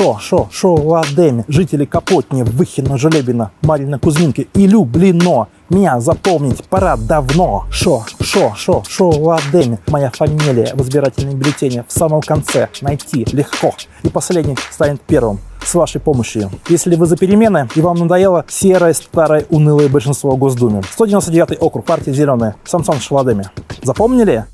Шо, шо, шо, Ладеми, жители Капотни, Выхино, Желебина, Марина, Кузьминки и Люблино. Меня запомнить пора давно. Шо, шо, шо, шо, Ладеми. Моя фамилия в избирательном бюллетене в самом конце. Найти легко. И последний станет первым с вашей помощью. Если вы за перемены и вам надоело серое, старое, унылое большинство в Госдуме. 199 округ, партия «Зеленая», Самсон Шаладеми. Запомнили?